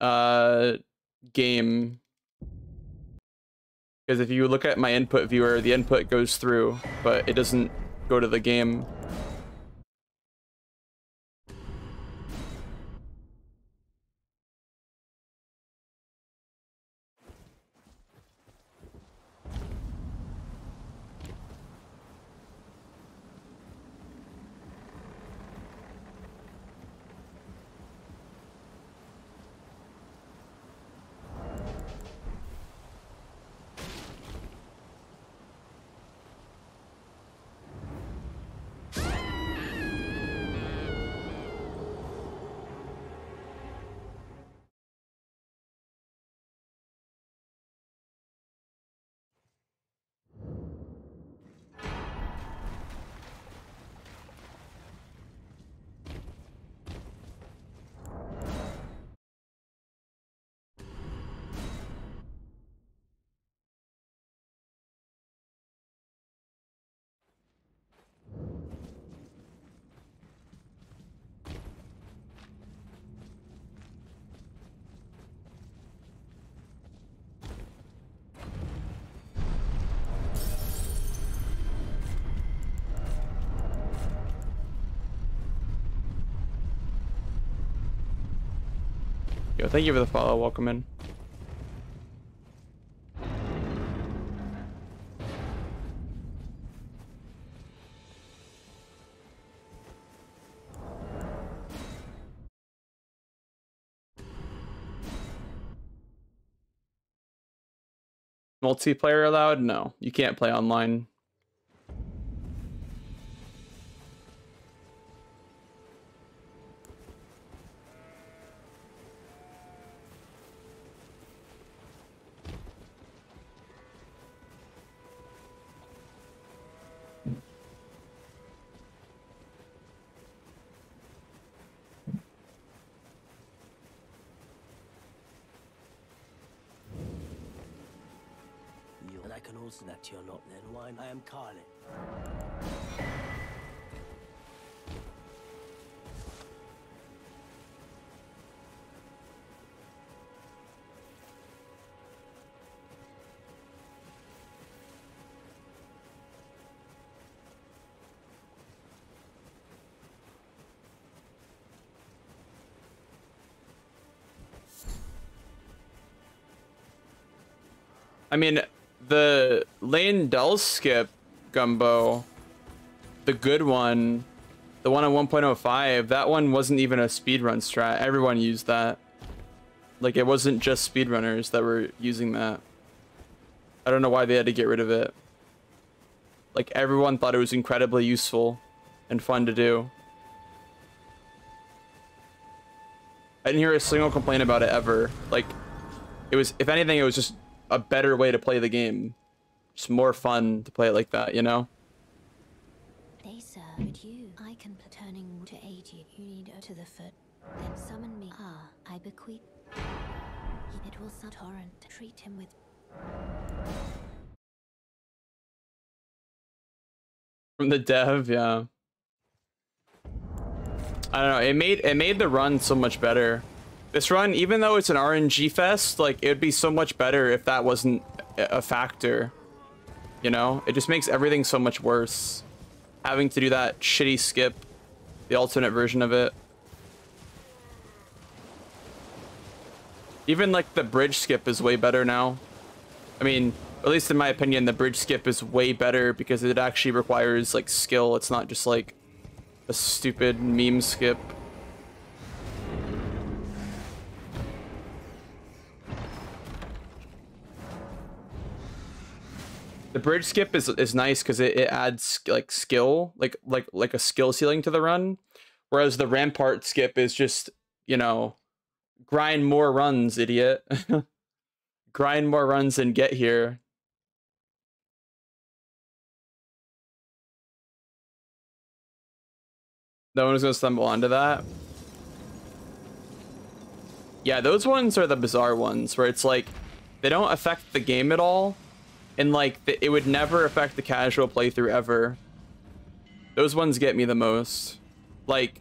uh, game. Because if you look at my input viewer, the input goes through, but it doesn't go to the game. Yo, thank you for the follow. Welcome in. Multiplayer allowed? No, you can't play online. I that you're not then wine. I am Carlin. I mean, the Leyndell skip gumbo, the good one, the one on 1.05, that one wasn't even a speedrun strat. Everyone used that. Like, it wasn't just speedrunners that were using that. I don't know why they had to get rid of it. Like, everyone thought it was incredibly useful and fun to do. I didn't hear a single complaint about it ever. Like, it was, if anything, it was just a better way to play the game. It's more fun to play it like that, you know? They served you. I can put turning to aid you. You need to the foot. Then summon me. Ah, I bequeath. It will sub torrent. Treat him with. From the dev, yeah. I don't know. It made it made the run so much better. This run, even though it's an RNG fest, like it would be so much better if that wasn't a factor. You know, it just makes everything so much worse. Having to do that shitty skip, the alternate version of it. Even like the bridge skip is way better now. I mean, at least in my opinion, the bridge skip is way better because it actually requires like skill. It's not just like a stupid meme skip. The bridge skip is is nice because it, it adds like skill, like like like a skill ceiling to the run, whereas the rampart skip is just you know grind more runs, idiot. grind more runs and get here. No one's gonna stumble onto that. Yeah, those ones are the bizarre ones where it's like they don't affect the game at all, and like it would never affect the casual playthrough ever those ones get me the most like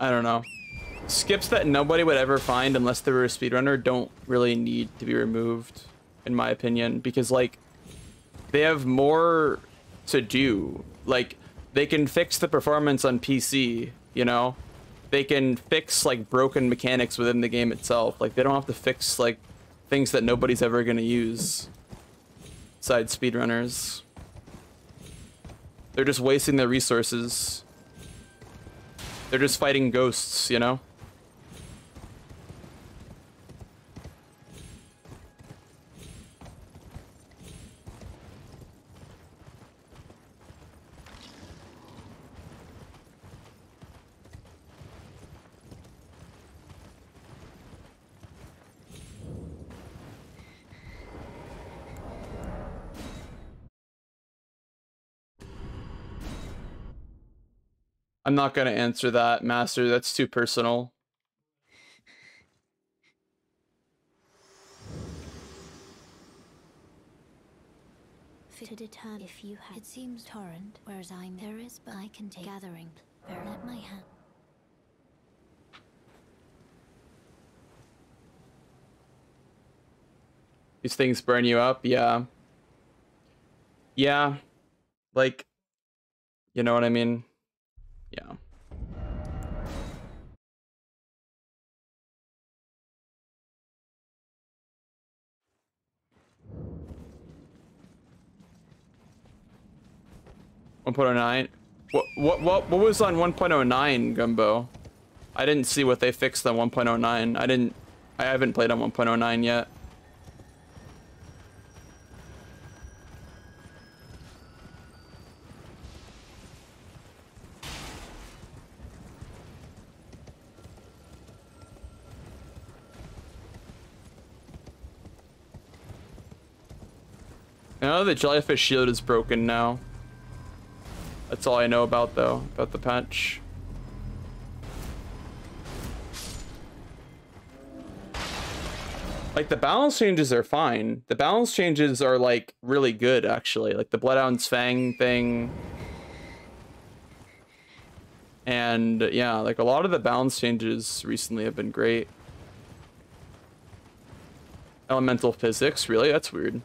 I don't know. Skips that nobody would ever find unless they were a speedrunner don't really need to be removed in my opinion, because like they have more to do. Like they can fix the performance on PC, you know? They can fix like broken mechanics within the game itself. Like they don't have to fix like things that nobody's ever gonna use. Besides speedrunners. They're just wasting their resources. They're just fighting ghosts, you know? I'm not gonna answer that, Master. That's too personal. To determine if you have. It seems torrent, whereas I'm there is, but I can take gathering. Very let my hand. These things burn you up, yeah. Yeah. Like, you know what I mean? Yeah. One point oh nine. What what what what was on one point oh nine, Gumbo? I didn't see what they fixed on one point oh nine. I didn't I haven't played on one point oh nine yet. Know the jellyfish shield is broken now. That's all I know about though, about the patch. Like the balance changes are fine. The balance changes are like really good actually. Like the Bloodhound's Fang thing. And yeah, like a lot of the balance changes recently have been great. Elemental physics, really? That's weird.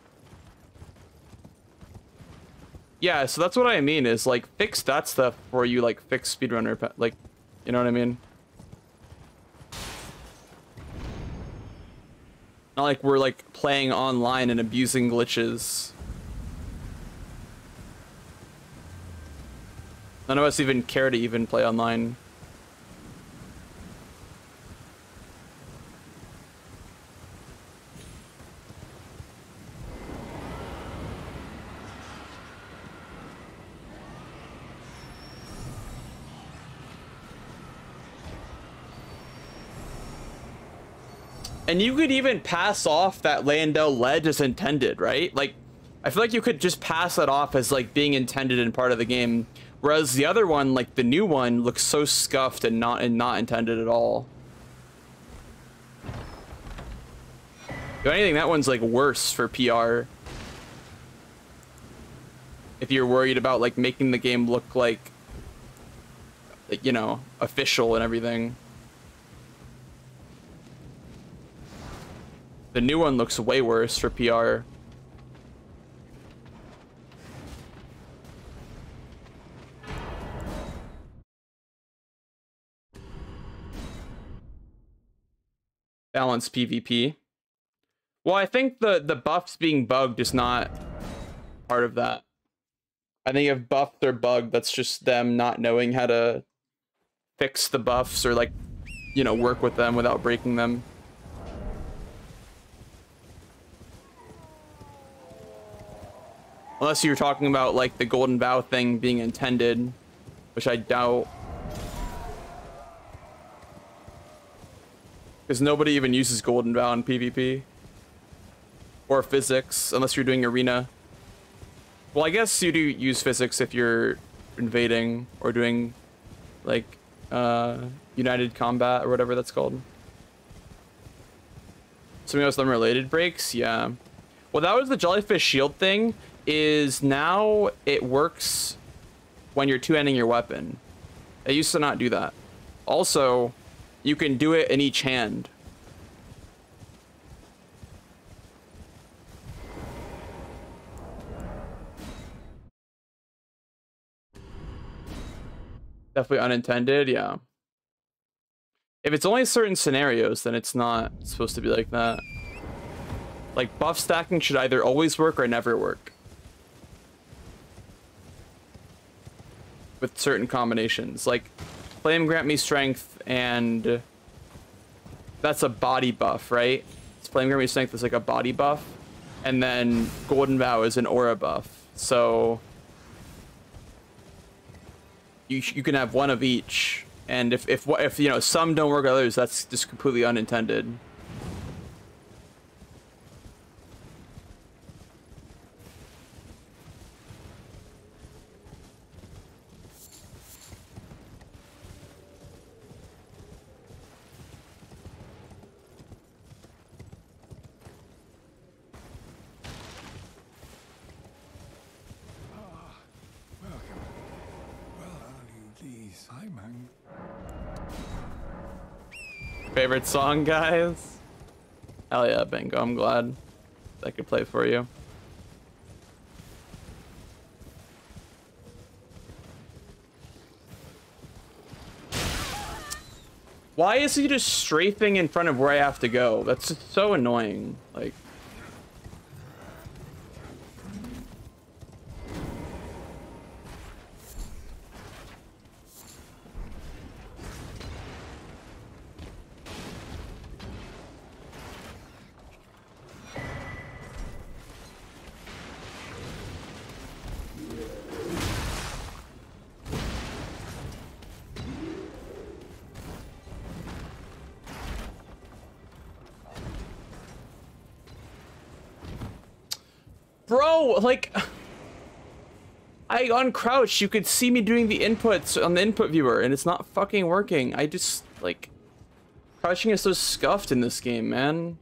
Yeah, so that's what I mean is like fix that stuff before you like fix speedrunner like you know what I mean? Not like we're like playing online and abusing glitches. None of us even care to even play online. And you could even pass off that Leyndell ledge as intended, right? Like, I feel like you could just pass that off as like being intended and part of the game. Whereas the other one, like the new one, looks so scuffed and not and not intended at all. If anything, that one's like worse for PR. If you're worried about like making the game look like, like you know, official and everything. The new one looks way worse for PR. Balance PvP. Well, I think the, the buffs being bugged is not part of that. I think if buffed or bugged, that's just them not knowing how to fix the buffs or like, you know, work with them without breaking them. Unless you're talking about like the Golden Vow thing being intended, which I doubt. Because nobody even uses Golden Vow in PvP. Or physics, unless you're doing arena. Well, I guess you do use physics if you're invading or doing like uh, united combat or whatever that's called. Something else unrelated breaks? Yeah. Well, that was the jellyfish shield thing is now it works when you're two-handing your weapon. It used to not do that. Also, you can do it in each hand. Definitely unintended, yeah. If it's only certain scenarios, then it's not supposed to be like that. Like, buff stacking should either always work or never work. With certain combinations. Like, Flame grant me strength and... That's a body buff, right? It's Flame grant me strength is like a body buff. And then Golden Vow is an aura buff. So... You, you can have one of each. And if, if, if, you know, some don't work others, that's just completely unintended. Favorite song, guys? Hell yeah, Bingo. I'm glad I could play for you. Why is he just strafing in front of where I have to go? That's so annoying. Like, like... I uncrouched, you could see me doing the inputs on the input viewer, and it's not fucking working. I just, like... Crouching is so scuffed in this game, man.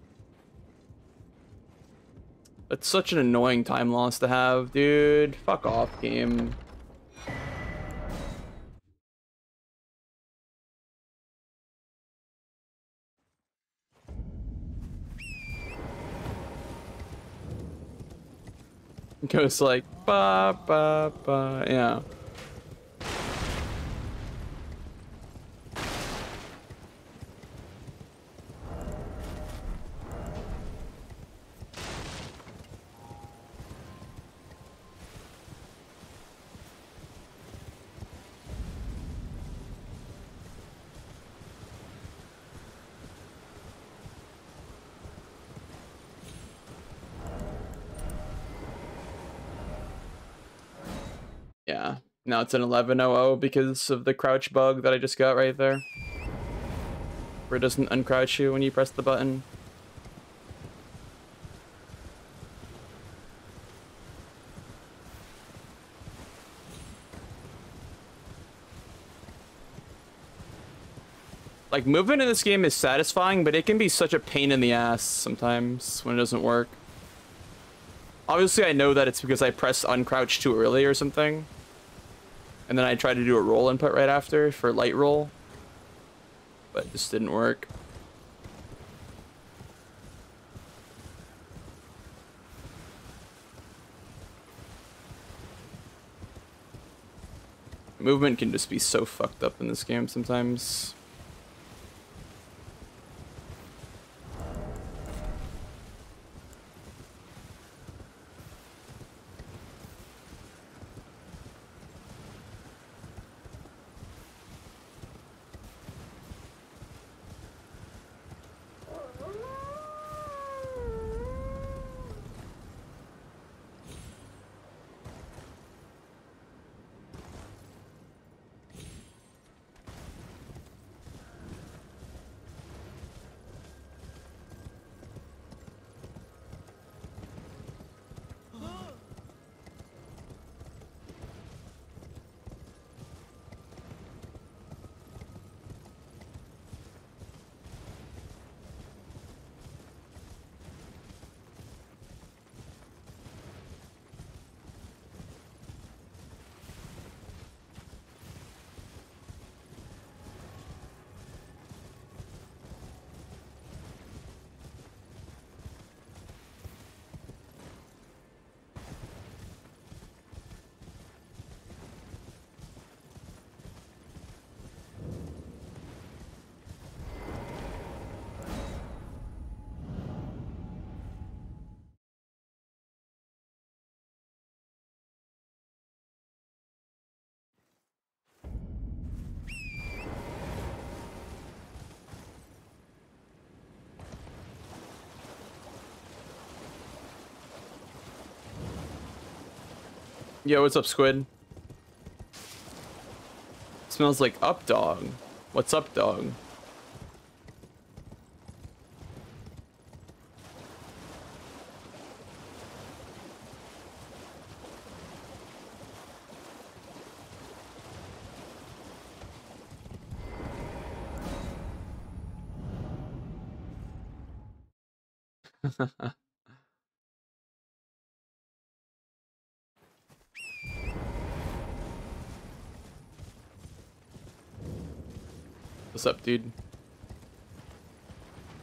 It's such an annoying time loss to have, dude. Fuck off, game. goes like ba ba ba yeah Now it's an 1100 because of the crouch bug that I just got right there. Where it doesn't uncrouch you when you press the button. Like, movement in this game is satisfying, but it can be such a pain in the ass sometimes when it doesn't work. Obviously, I know that it's because I pressed uncrouch too early or something. And then I tried to do a roll input right after for light roll. But this didn't work. Movement can just be so fucked up in this game sometimes. Yo, what's up, Squid? Smells like up dog. What's up, dog? What's up, dude?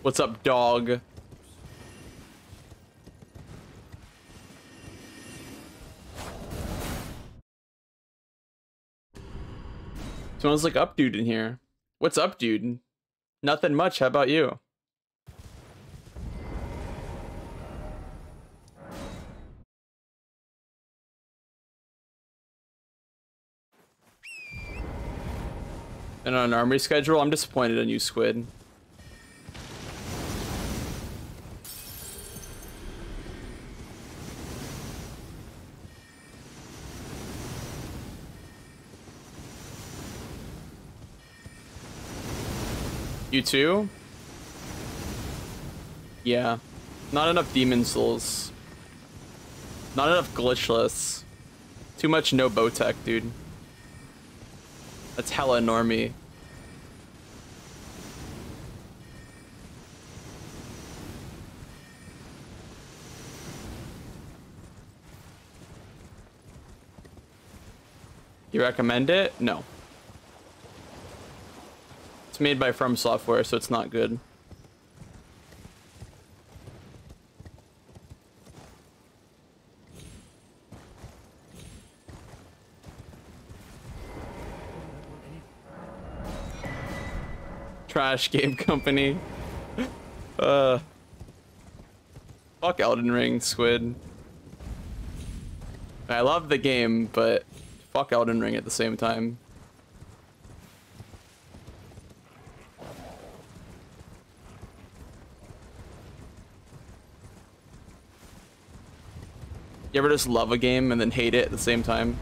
What's up, dog? Smells like up dude in here. What's up, dude? Nothing much. How about you? And on an armory schedule, I'm disappointed in you, Squid. You too? Yeah. Not enough Demon's Souls. Not enough glitchless. Too much no bow tech, dude. That's hella normie. You recommend it? No. It's made by From Software, so it's not good. Trash game company. uh. Fuck Elden Ring, Squid. I love the game, but fuck Elden Ring at the same time. You ever just love a game and then hate it at the same time?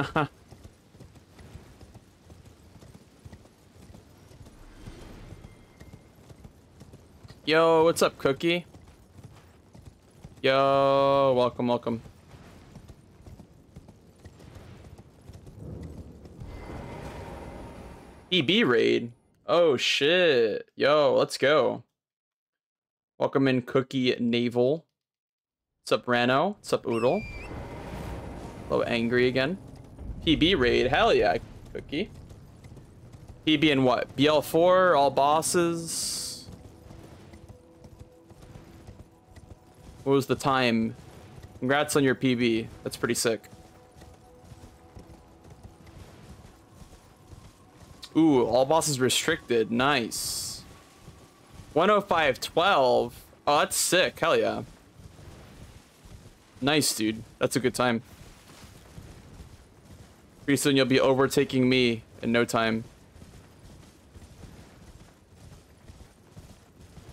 Yo, what's up, Cookie? Yo, welcome, welcome. EB raid. Oh shit. Yo, let's go. Welcome in Cookie Naval. What's up, Rano? What's up, Oodle? Hello, Angry again. PB raid. Hell yeah, Cookie. PB and what? BL4, all bosses. What was the time? Congrats on your PB. That's pretty sick. Ooh, all bosses restricted. Nice. 105.12. Oh, that's sick. Hell yeah. Nice, dude. That's a good time. Pretty soon you'll be overtaking me in no time.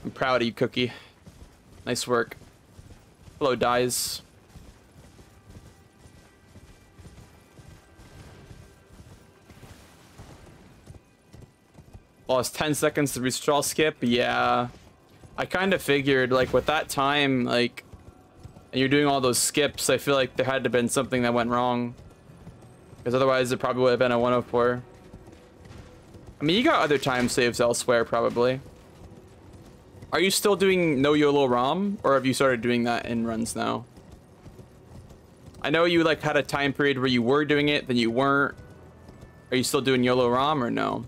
I'm proud of you, Cookie. Nice work. Hello, Dies. Lost 10 seconds to restraw skip. Yeah. I kind of figured, like, with that time, like, and you're doing all those skips, I feel like there had to have been something that went wrong. Because otherwise it probably would have been a 104. I mean, you got other time saves elsewhere, probably. Are you still doing no YOLO ROM? Or have you started doing that in runs now? I know you like had a time period where you were doing it, then you weren't. Are you still doing YOLO ROM or no?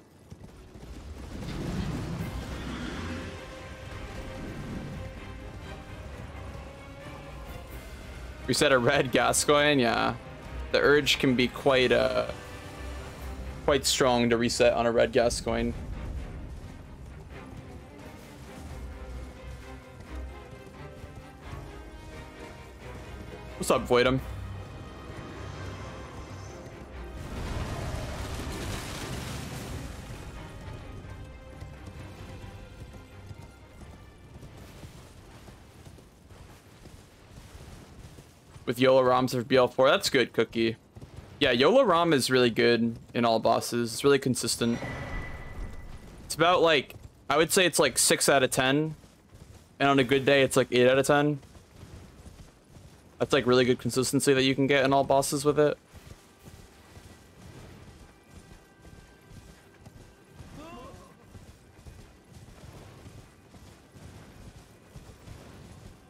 We said a red Gascoigne, yeah the urge can be quite uh quite strong to reset on a red Gascoigne. What's up, Voidum? With YOLO ROMs of BL4, that's good, Cookie. Yeah, YOLO ROM is really good in all bosses. It's really consistent. It's about like, I would say it's like 6 out of 10. And on a good day, it's like 8 out of 10. That's like really good consistency that you can get in all bosses with it.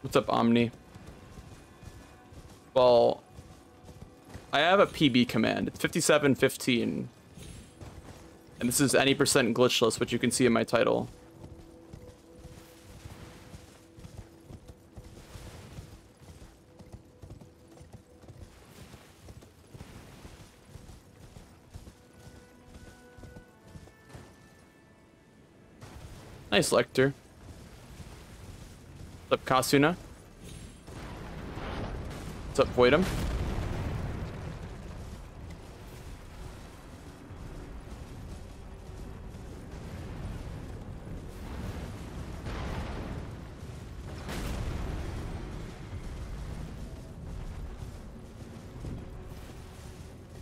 What's up, Omni? Well, I have a PB command. It's 5715. And this is any percent glitchless, which you can see in my title. Nice Lecter. What's up, Kasuna? What's up, Voidum?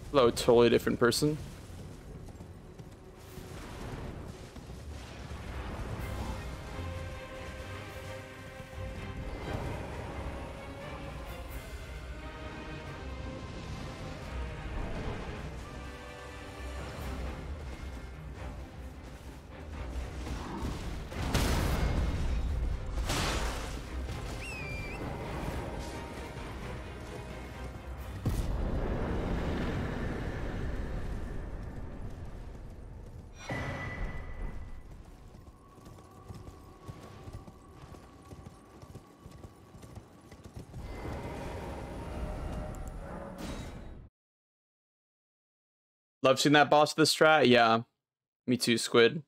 Hello, totally different person. Love seeing that boss of the strat. Yeah, me too, Squid.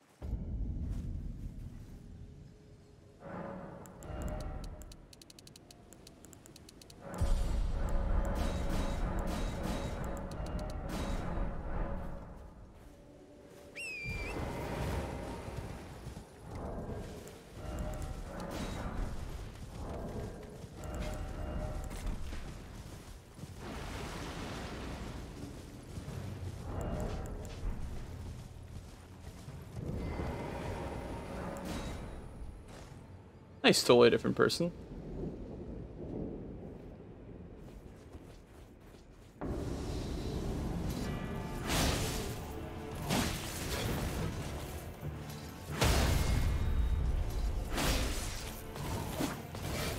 Totally different person.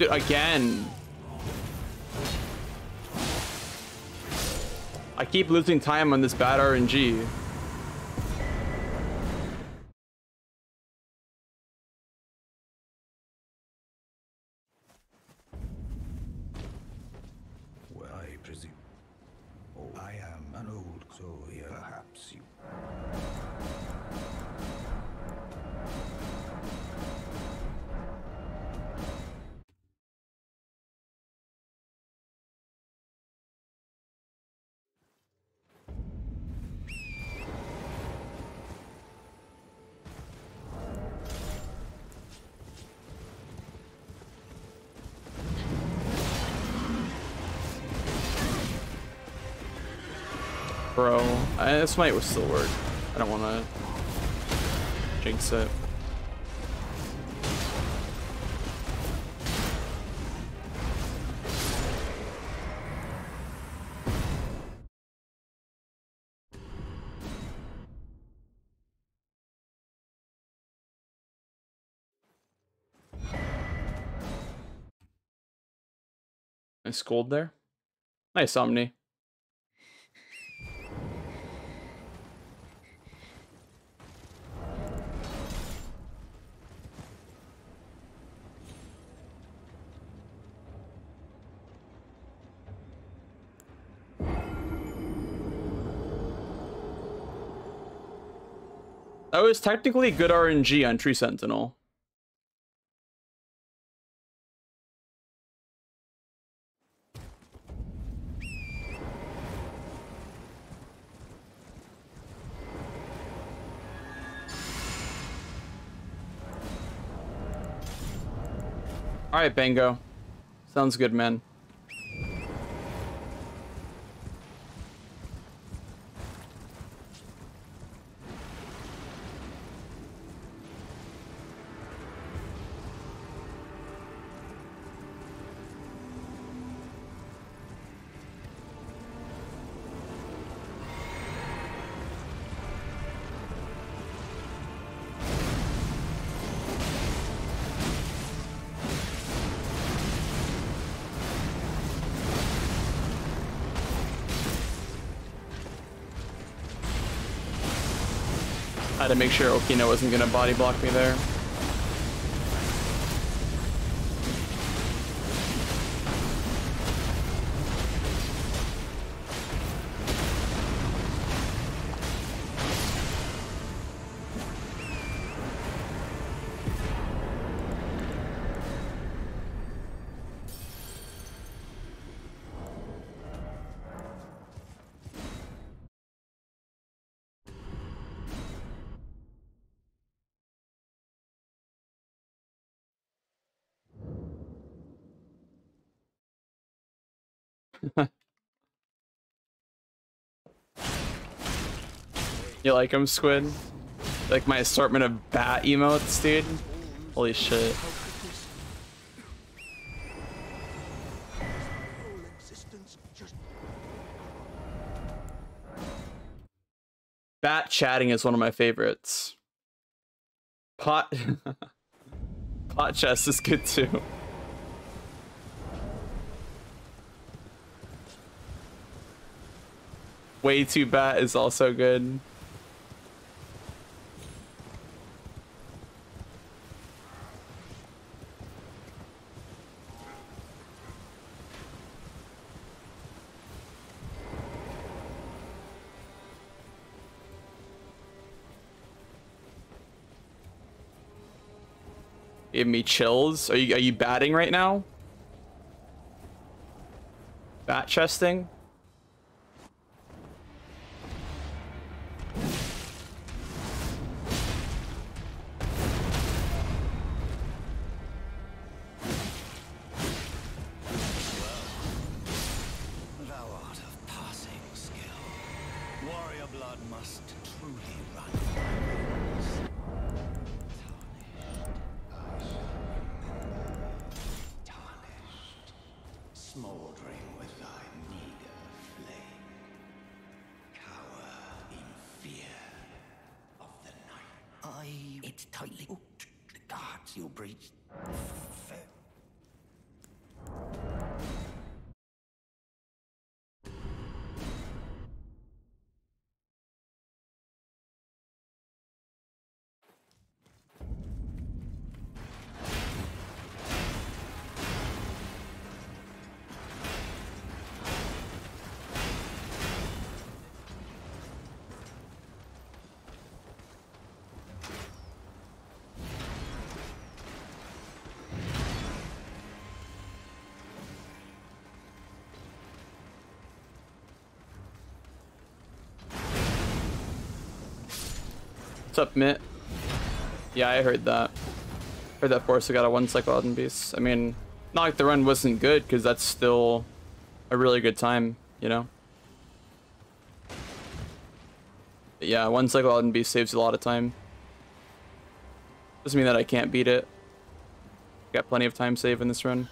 Dude, again. I keep losing time on this bad RNG. This might still work. I don't want to jinx it. Nice gold there. Nice Omni. That was technically good RNG on Tree Sentinel. Alright, Bango. Sounds good, man. Make sure Okina wasn't gonna body block me there. You like them, Squid? Like my assortment of bat emotes, dude? Holy shit. Bat chatting is one of my favorites. Pot... Pot chest is good too. Way too bat is also good. Chills. Are you are you batting right now? Bat chesting? Up? Yeah, I heard that. Heard that Forza got a one cycle Elden Beast. I mean, not like the run wasn't good, because that's still a really good time, you know? But yeah, one cycle Elden Beast saves a lot of time. Doesn't mean that I can't beat it. Got plenty of time save in this run.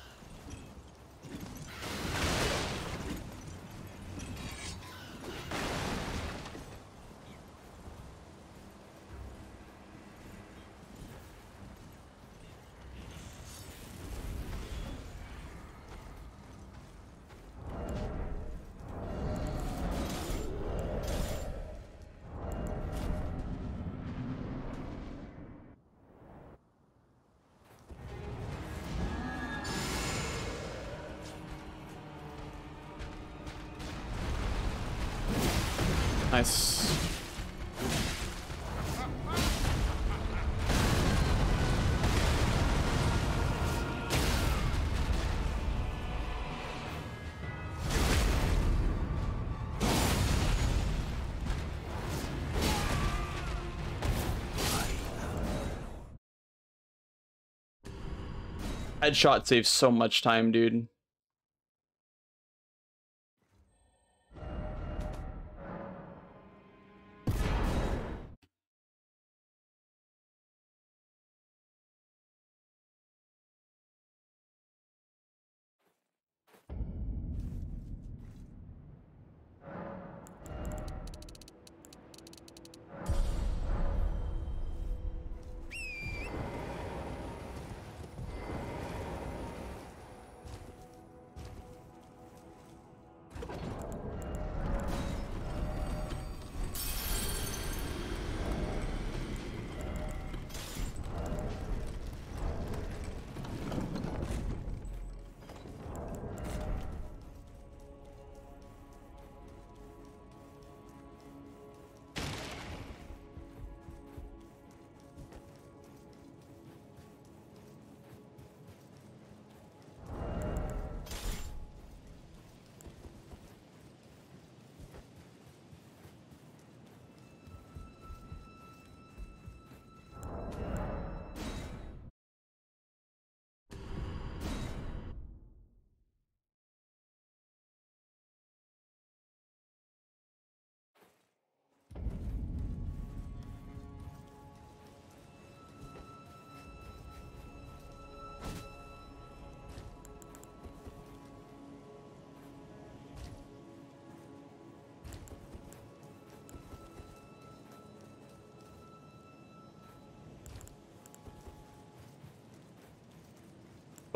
Headshot saves so much time, dude.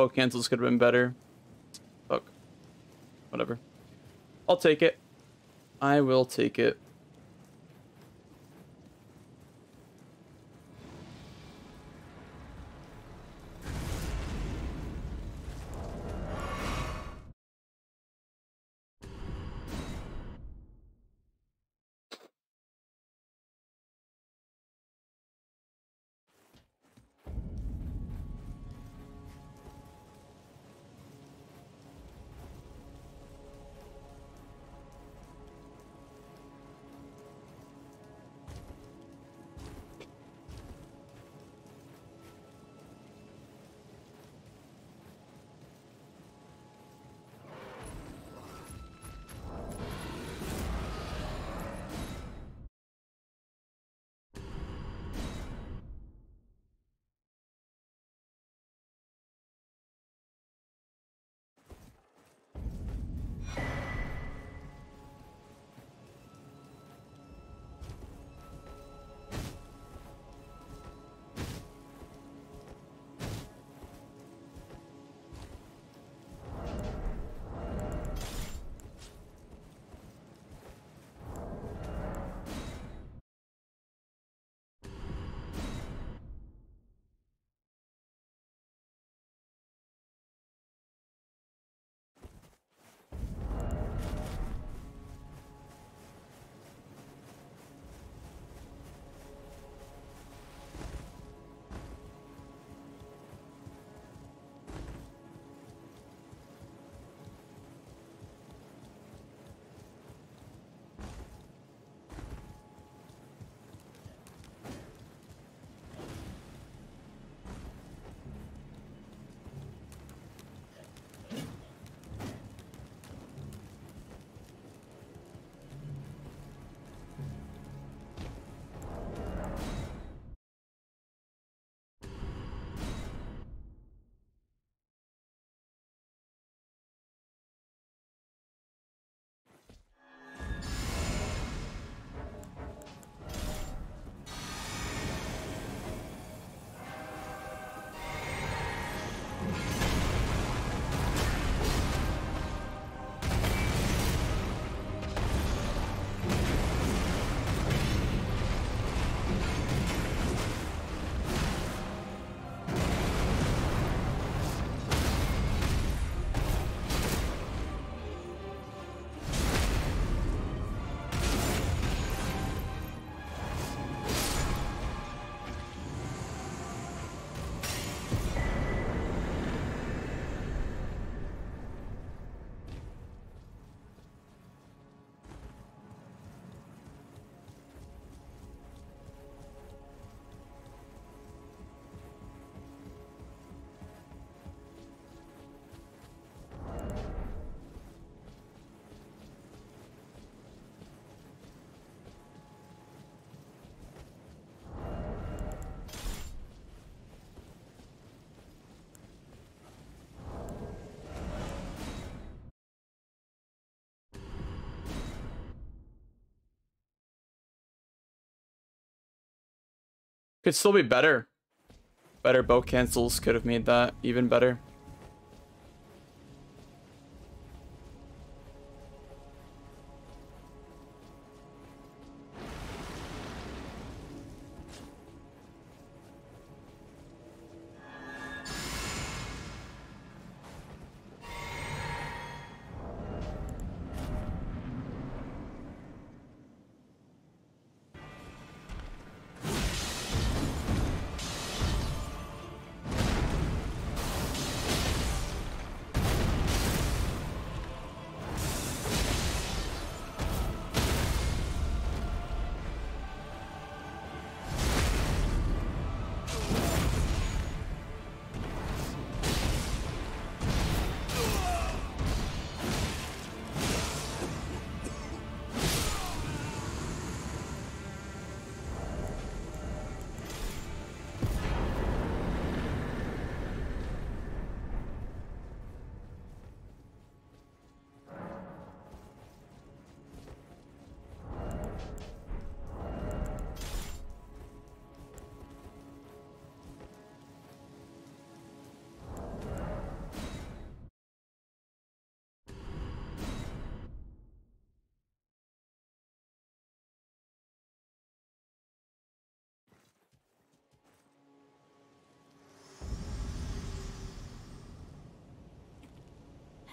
Bow cancels could have been better. Fuck. Whatever. I'll take it. I will take it. Could still be better. Better bow cancels could have made that even better.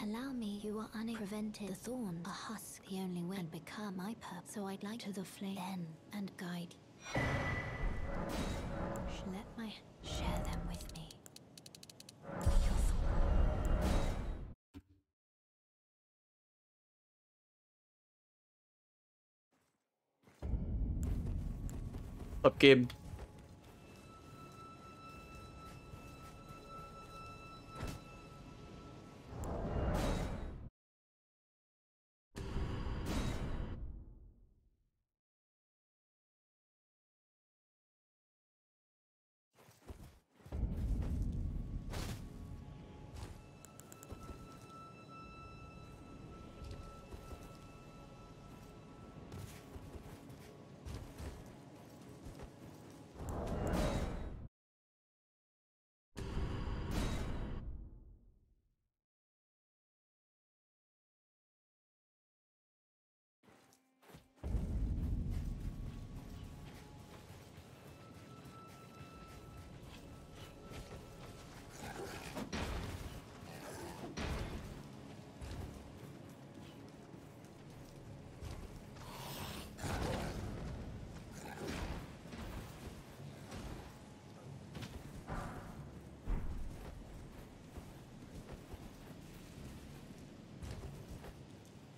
Allow me, you are unprevented. The thorn, a husk, the only way and become my purpose. So I'd like to the flame then and guide. Let my share them with me. Up, Gabe.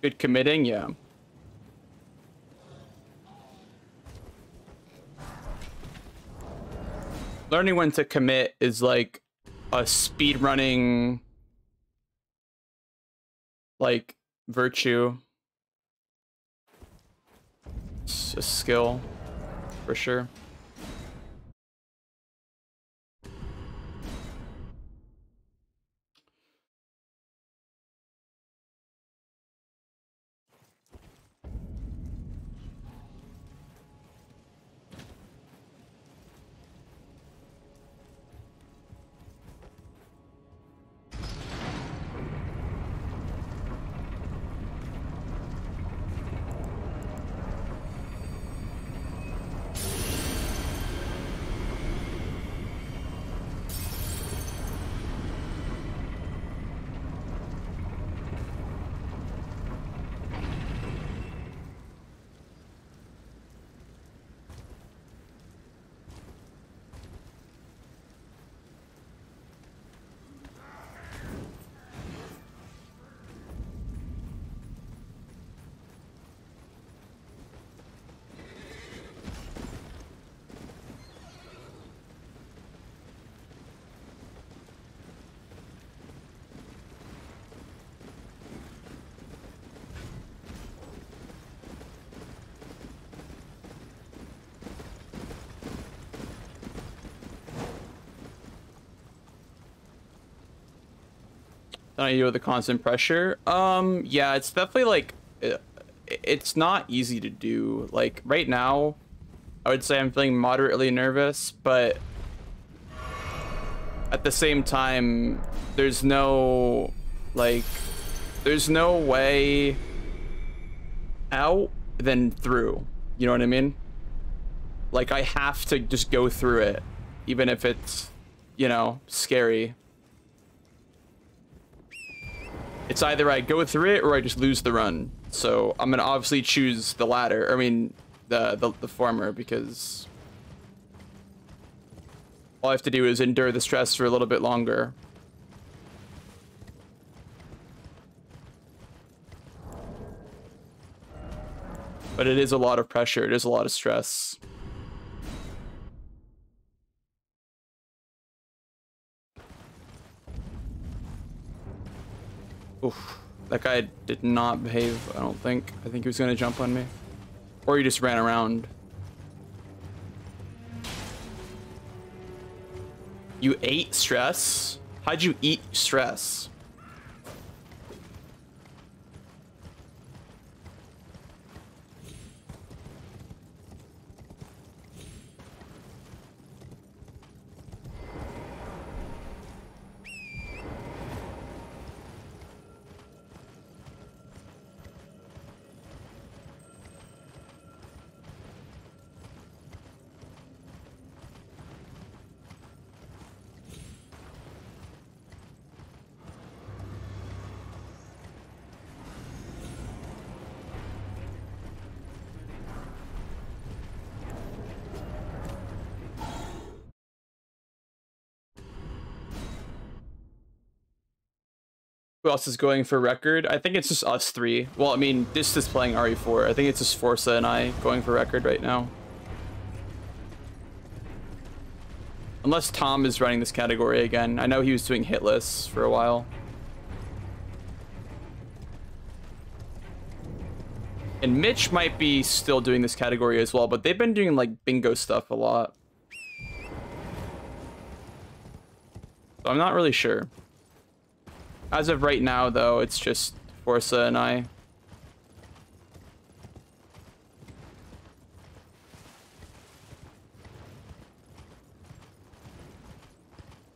Good committing, yeah. Learning when to commit is like a speed running like virtue. It's a skill for sure. Don't you with the constant pressure? Um, yeah, it's definitely like, it, it's not easy to do. Like right now, I would say I'm feeling moderately nervous, but at the same time, there's no like there's no way out than through. You know what I mean? Like I have to just go through it, even if it's, you know, scary. It's either I go through it or I just lose the run. So I'm gonna obviously choose the latter. I mean, the the, the former because all I have to do is endure the stress for a little bit longer. But it is a lot of pressure. It is a lot of stress. Oof. That guy did not behave, I don't think. I think he was going to jump on me. Or he just ran around. You ate stress? How'd you eat stress? Else is going for record? I think it's just us three. Well, I mean, this is playing RE4. I think it's just Forza and I going for record right now. Unless Tom is running this category again. I know he was doing hitless for a while. And Mitch might be still doing this category as well, but they've been doing like bingo stuff a lot. So I'm not really sure. As of right now, though, it's just Forza and I.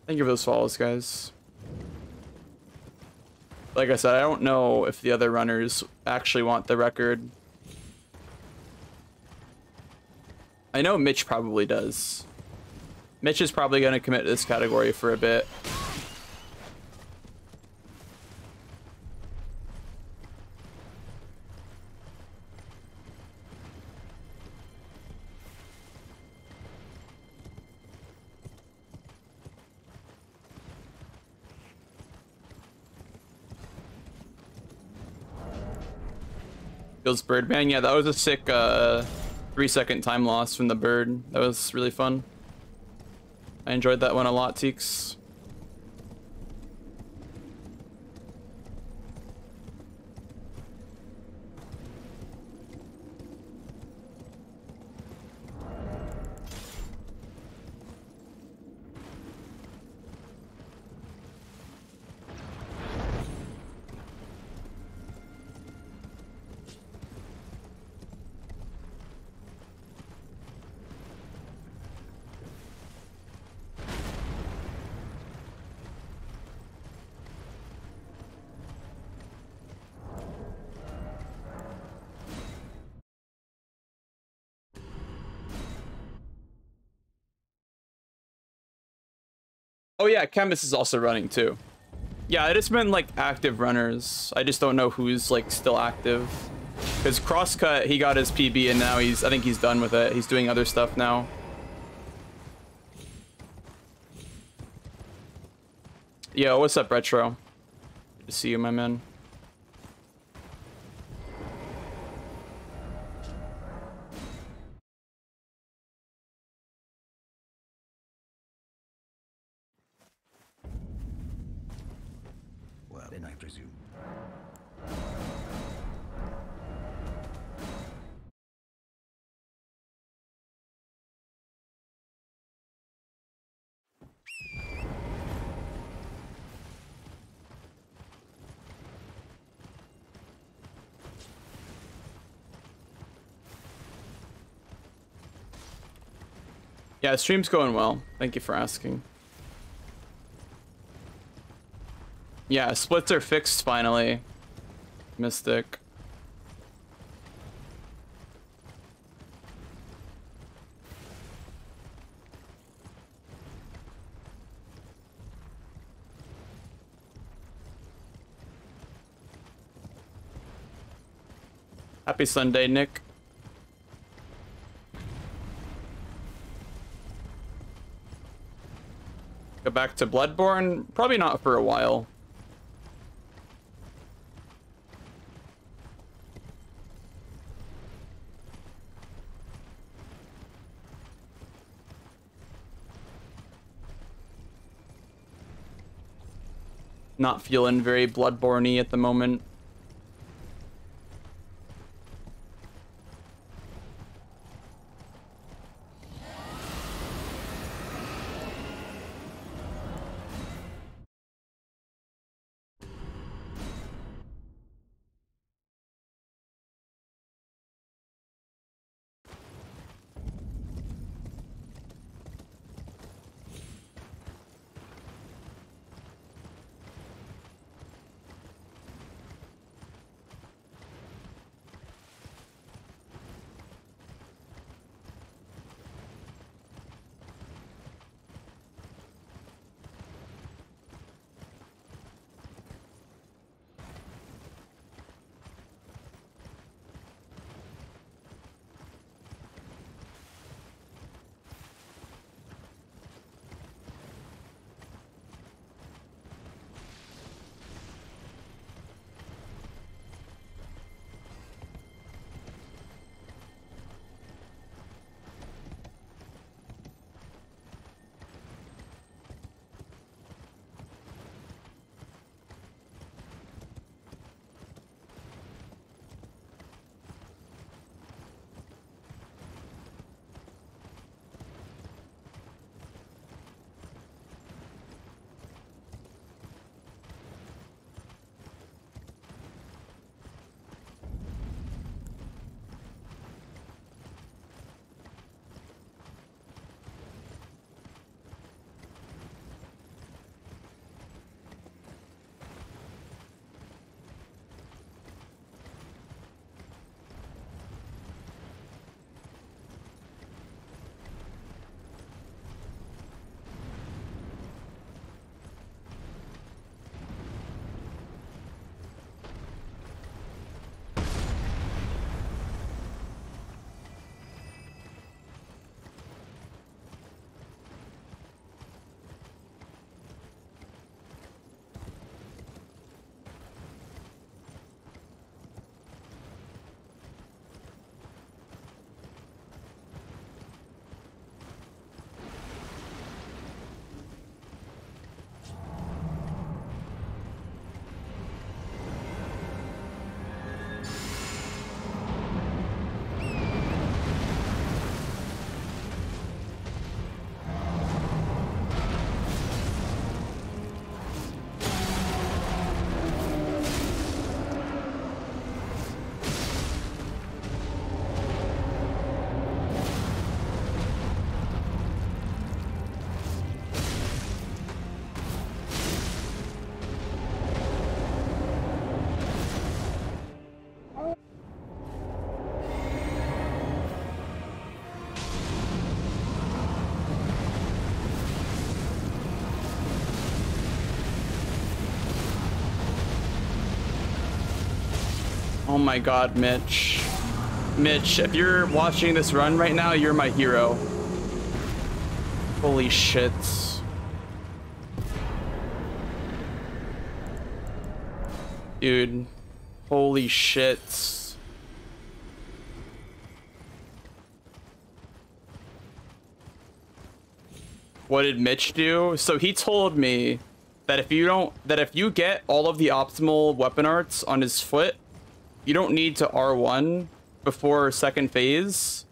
Thank you for those follows, guys. Like I said, I don't know if the other runners actually want the record. I know Mitch probably does. Mitch is probably going to commit to this category for a bit. Feels Birdman. Yeah, that was a sick uh, three second time loss from the bird. That was really fun. I enjoyed that one a lot, Teeks. Yeah, Chemist is also running too. Yeah, I just meant like active runners. I just don't know who's like still active. Because Crosscut, he got his PB and now he's, I think he's done with it. He's doing other stuff now. Yo, what's up, Retro? Good to see you, my man. Yeah, stream's going well. Thank you for asking. Yeah, splits are fixed finally. Mystic. Happy Sunday, Nick. Back to Bloodborne? Probably not for a while. Not feeling very Bloodborne-y at the moment. Oh my god, Mitch. Mitch, if you're watching this run right now, you're my hero. Holy shit. Dude. Holy shit. What did Mitch do? So he told me that if you don't, that if you get all of the optimal weapon arts on his foot, you don't need to R1 before second phase.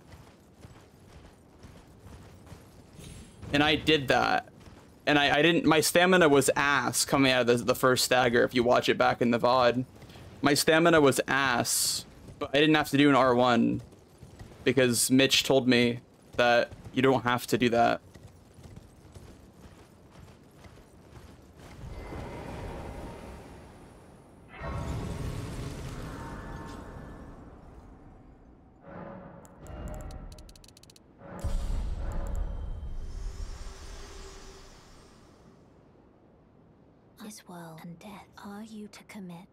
And I did that. And I, I didn't, my stamina was ass coming out of the, the first stagger if you watch it back in the VOD. My stamina was ass, but I didn't have to do an R1 because Mitch told me that You don't have to do that. To commit?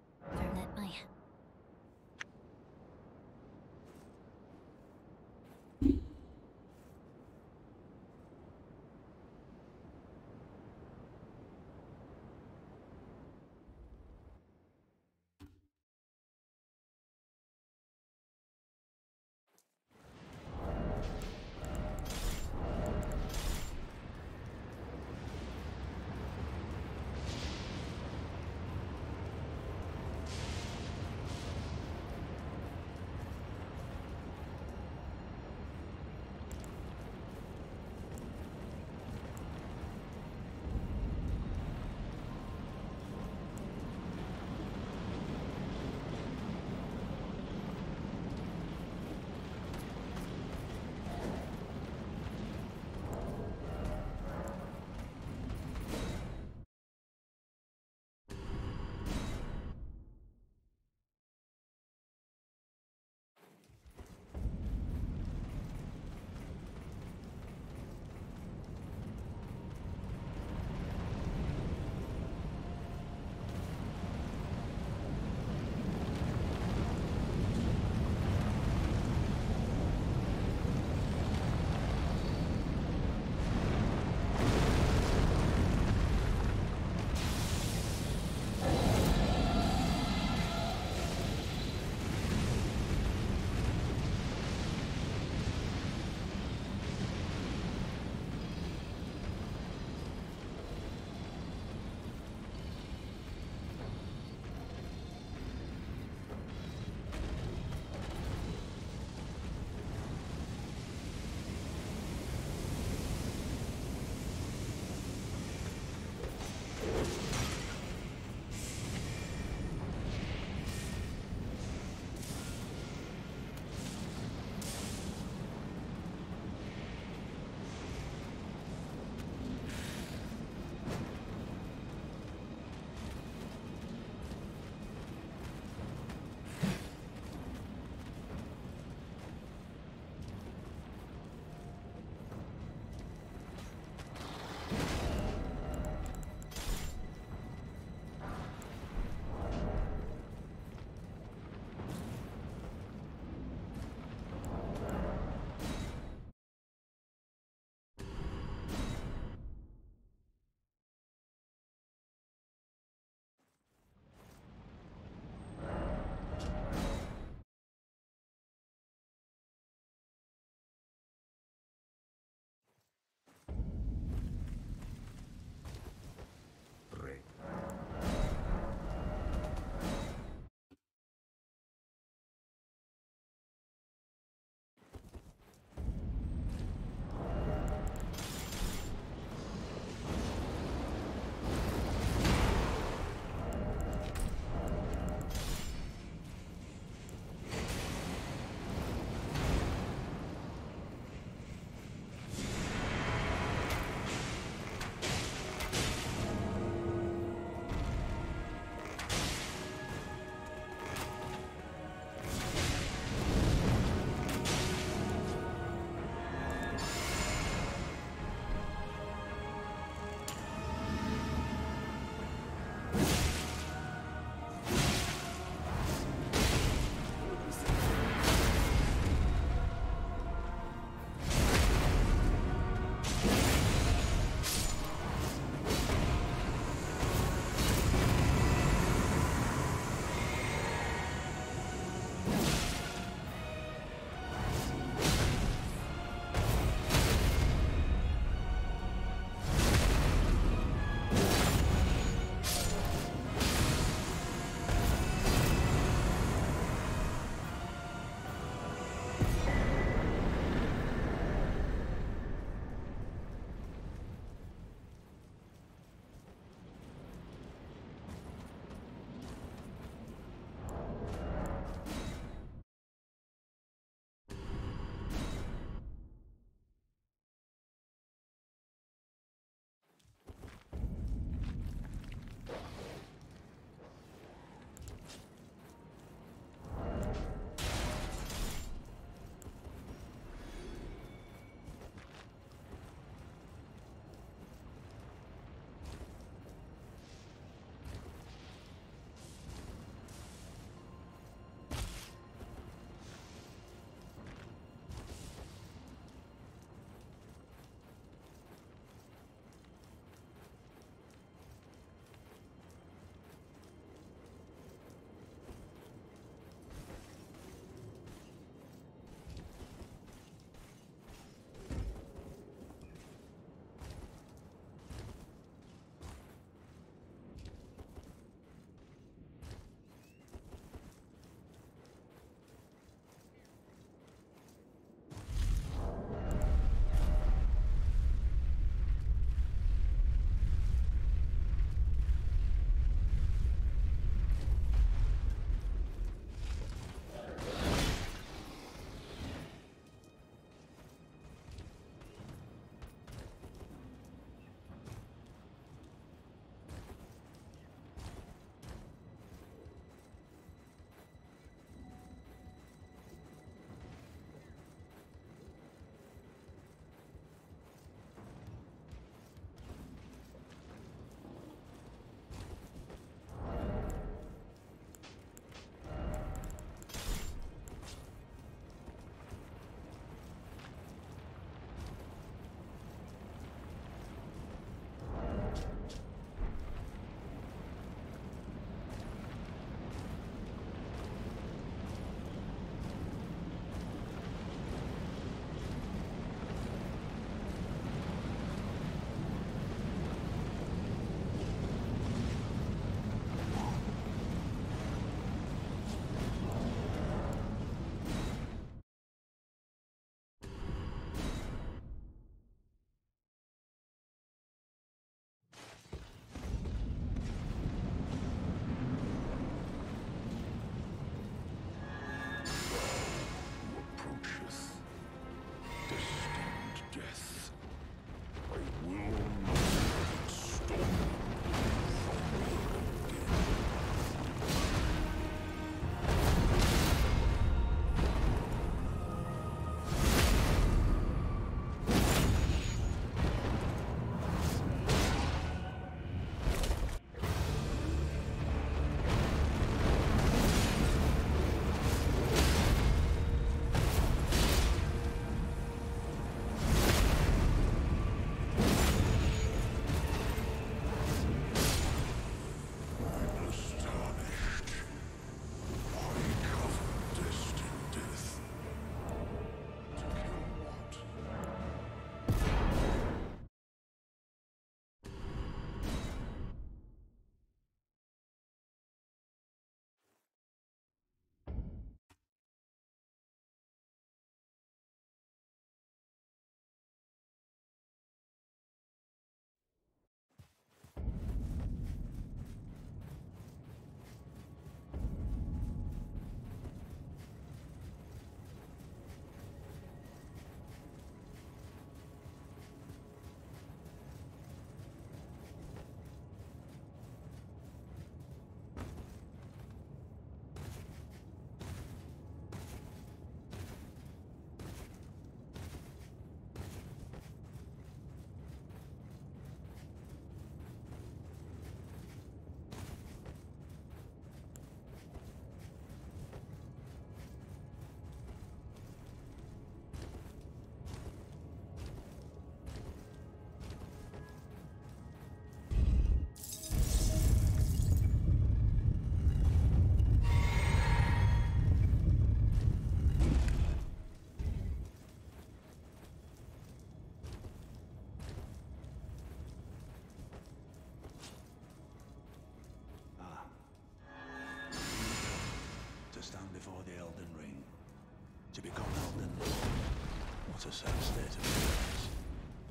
Not a sad state of affairs.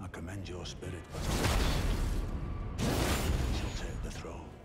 I commend your spirit, but alas, shall take the throne.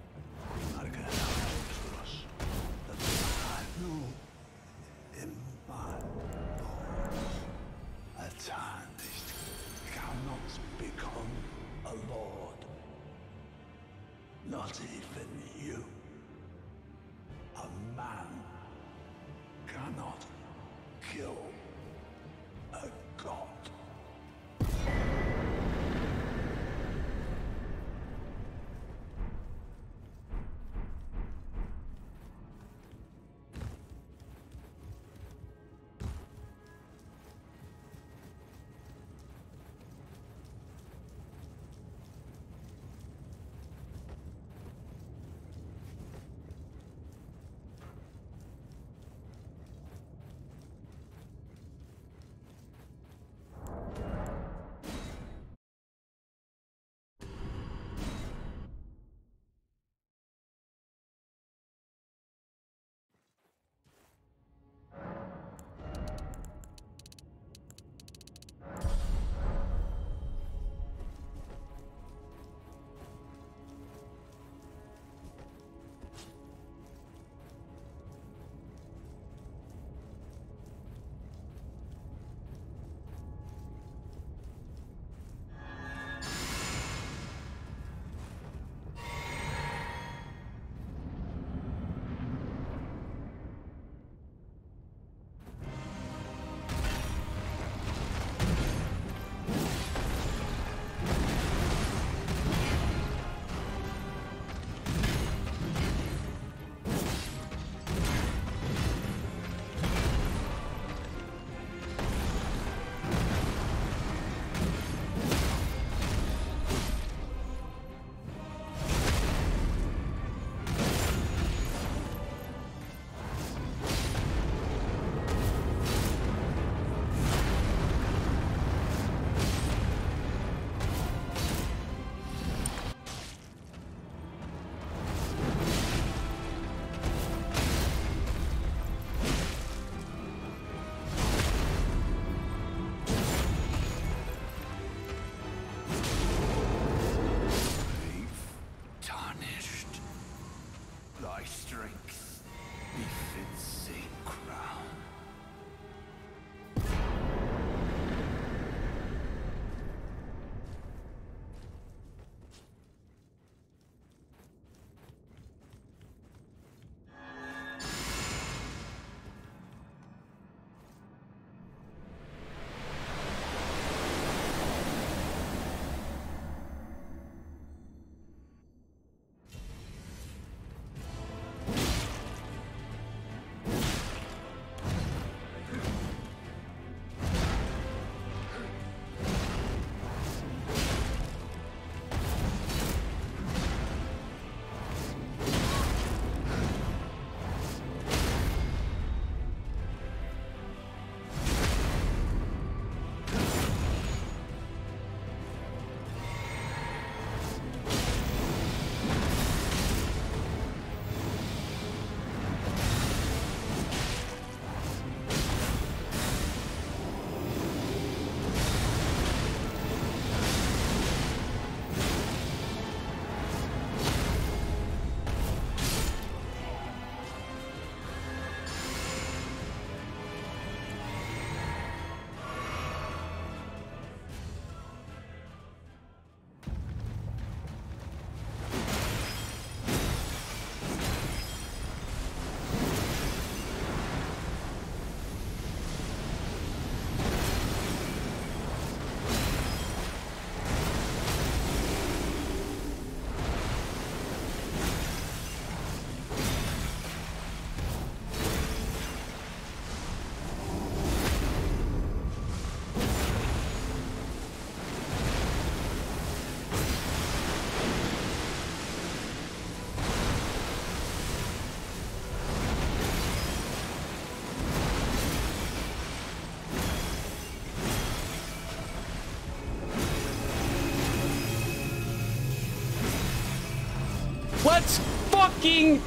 Fucking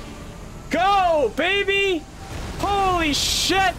go, baby! Holy shit!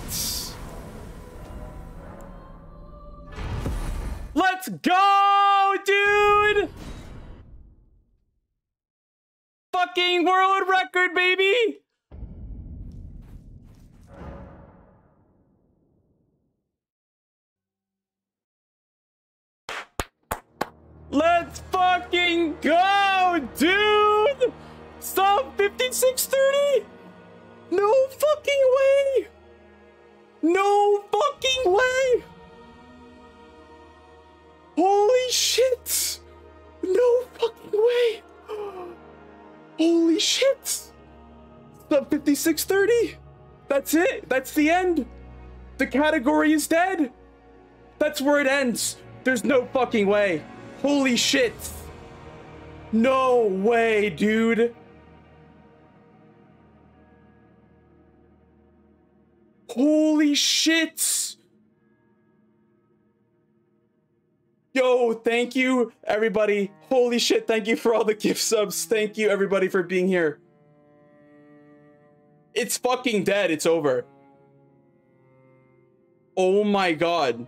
Category is dead! That's where it ends! There's no fucking way! Holy shit! No way, dude! Holy shit! Yo, thank you, everybody. Holy shit, thank you for all the gift subs. Thank you, everybody, for being here. It's fucking dead. It's over. Oh my god.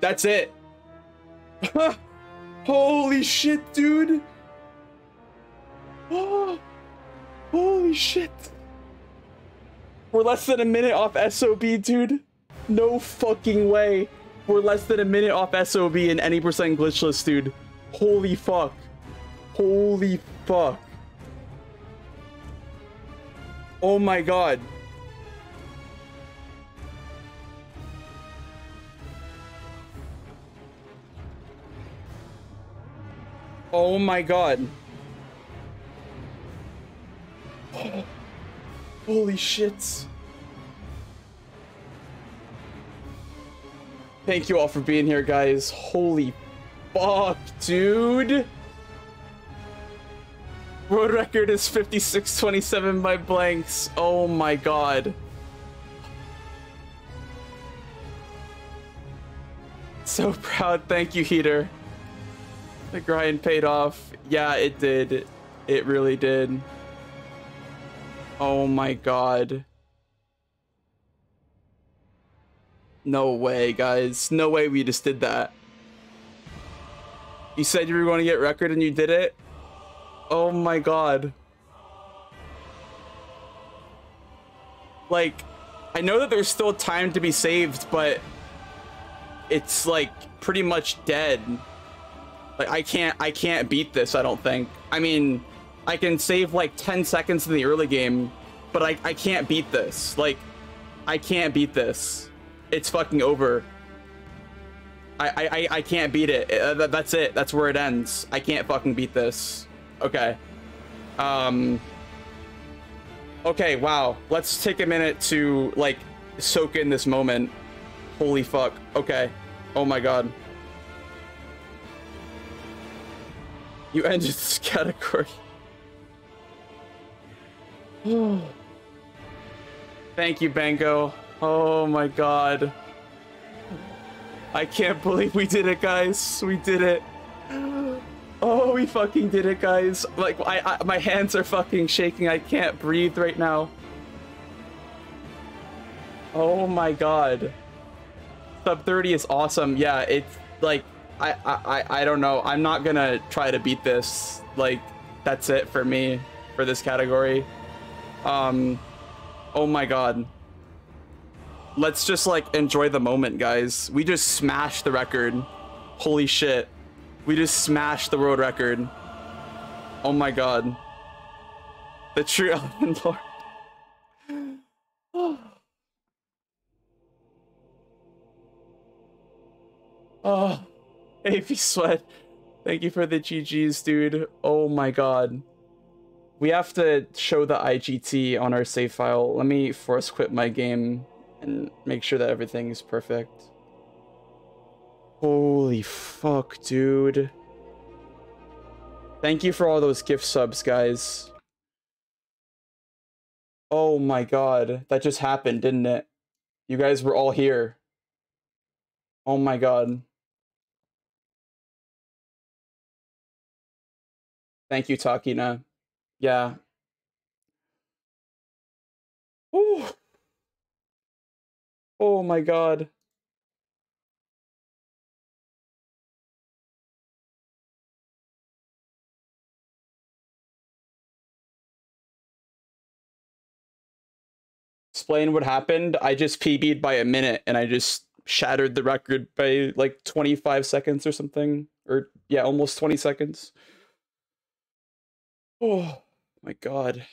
That's it. Holy shit, dude. Oh, holy shit. We're less than a minute off SOB, dude. No fucking way. We're less than a minute off SOB and any percent glitchless, dude. Holy fuck. Holy fuck. Oh my god. Oh my god. Holy shit. Thank you all for being here, guys. Holy fuck, dude. World record is 56.27 by Blanxz. Oh my god. So proud. Thank you, Heater. The grind paid off. Yeah, it did. It really did. Oh my god. No way, guys. No way we just did that. You said you were going to get record and you did it? Oh my god. Like, I know that there's still time to be saved, but it's like pretty much dead. Like I can't I can't beat this, I don't think. I mean, I can save like 10 seconds in the early game, but I, I can't beat this. Like, I can't beat this. It's fucking over. I, I, I can't beat it. Uh, that's it. That's where it ends. I can't fucking beat this. Okay. Um. Okay, wow. Let's take a minute to, like, soak in this moment. Holy fuck. Okay. Oh my god. You ended this category. Thank you, Bango. Oh my god. I can't believe we did it, guys. We did it. Oh, we fucking did it, guys. Like, I, I my hands are fucking shaking. I can't breathe right now. Oh my god. Sub 30 is awesome. Yeah, it's like I, I I don't know. I'm not gonna try to beat this. Like, that's it for me for this category. Um, oh my god. Let's just like enjoy the moment, guys. We just smashed the record. Holy shit. We just smashed the world record. Oh my god. The true Elden Lord. oh. AP Sweat. Thank you for the GG's, dude. Oh my god. We have to show the IGT on our save file. Let me force quit my game and make sure that everything is perfect. Holy fuck, dude. Thank you for all those gift subs, guys. Oh my god. That just happened, didn't it? You guys were all here. Oh my god. Thank you, Takina. Yeah. Ooh. Oh my god. Explain what happened. I just PB'd by a minute and I just shattered the record by like 25 seconds or something. Or yeah, almost 20 seconds. Oh my god.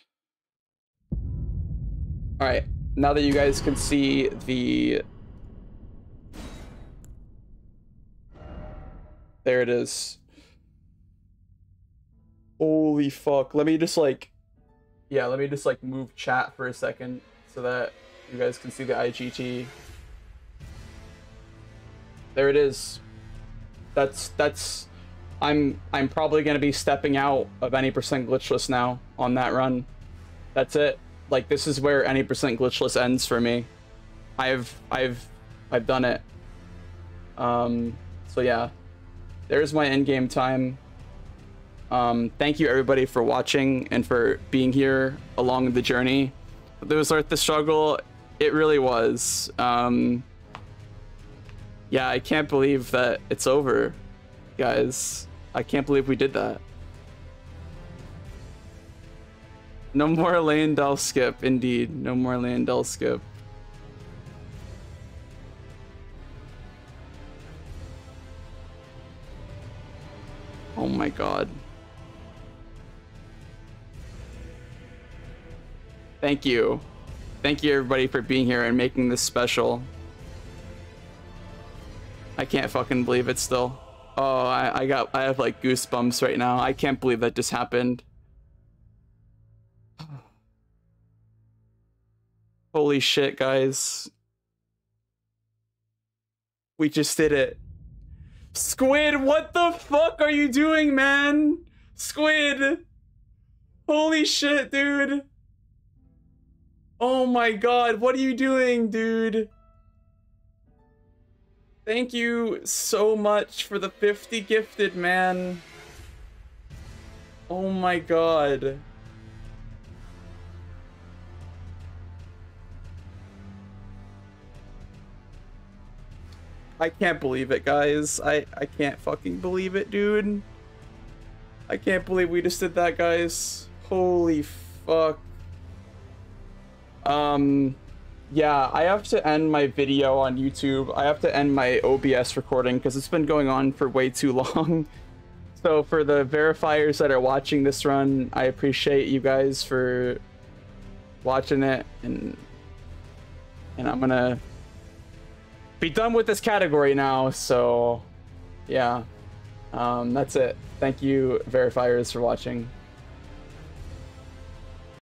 Alright, now that you guys can see the There it is. Holy fuck. Let me just like Yeah, let me just like move chat for a second so that you guys can see the IGT. There it is. That's that's I'm I'm probably gonna be stepping out of any percent glitchless now on that run. That's it. Like this is where any percent glitchless ends for me. I've I've I've done it. Um so yeah. There's my end game time. Um, thank you everybody for watching and for being here along the journey. It was worth the struggle. It really was. Um, yeah, I can't believe that it's over, guys. I can't believe we did that. No more Leyndell skip, indeed. No more Leyndell skip. Oh my god. Thank you. Thank you everybody for being here and making this special. I can't fucking believe it still. Oh, I, I got I have like goosebumps right now. I can't believe that just happened. Holy shit, guys. We just did it. Squid, what the fuck are you doing, man? Squid. Holy shit, dude. Oh my god, what are you doing, dude? Thank you so much for the 50 gifted, man. Oh my god. I can't believe it, guys. I, I can't fucking believe it, dude. I can't believe we just did that, guys. Holy fuck. Um, yeah, I have to end my video on YouTube. I have to end my OBS recording because it's been going on for way too long. So for the verifiers that are watching this run, I appreciate you guys for watching it and and I'm gonna be done with this category now, so yeah. Um, that's it. Thank you, verifiers, for watching.